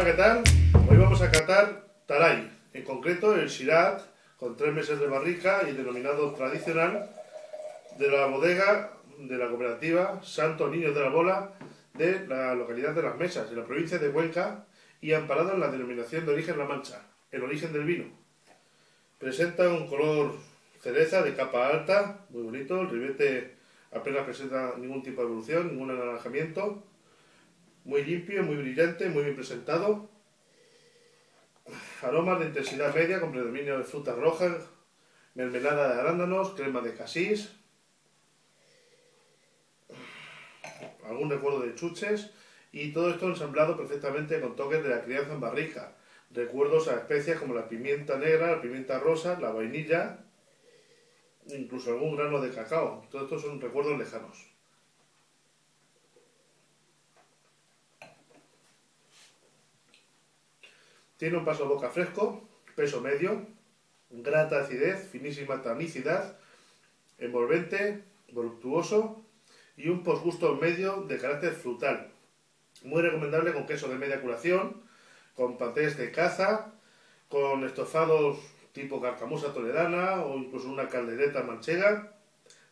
Hoy vamos a catar Taray, en concreto el Shiraz, con tres meses de barrica y denominado tradicional de la bodega de la cooperativa Santo Niños de la Bola de la localidad de Las Mesas, en la provincia de Cuenca y amparado en la denominación de origen La Mancha, el origen del vino. Presenta un color cereza de capa alta, muy bonito, el ribete apenas presenta ningún tipo de evolución, ningún anaranjamiento, muy limpio, muy brillante, muy bien presentado. Aromas de intensidad media con predominio de frutas rojas, mermelada de arándanos, crema de casís, algún recuerdo de chuches y todo esto ensamblado perfectamente con toques de la crianza en barrica. Recuerdos a especias como la pimienta negra, la pimienta rosa, la vainilla, incluso algún grano de cacao. Todo esto son recuerdos lejanos. Tiene un paso boca fresco, peso medio, grata acidez, finísima tanicidad, envolvente, voluptuoso y un posgusto medio de carácter frutal. Muy recomendable con queso de media curación, con patés de caza, con estofados tipo carcamusa toledana o incluso una caldereta manchega,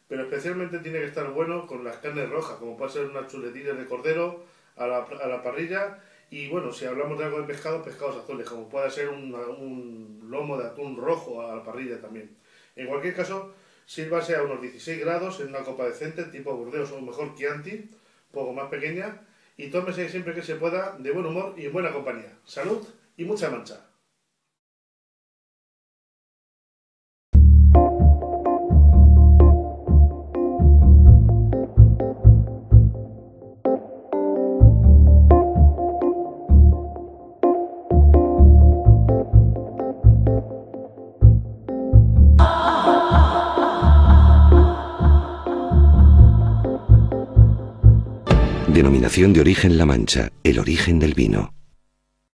pero especialmente tiene que estar bueno con las carnes rojas, como puede ser unas chuletillas de cordero a la, a la parrilla y bueno, si hablamos de algo de pescado, pescados azules, como puede ser un, lomo de atún rojo a la parrilla también. En cualquier caso, sírvase a unos 16 grados en una copa decente, tipo Burdeos o mejor Chianti, poco más pequeña, y tómese siempre que se pueda de buen humor y en buena compañía. Salud y mucha mancha. Denominación de origen La Mancha, el origen del vino.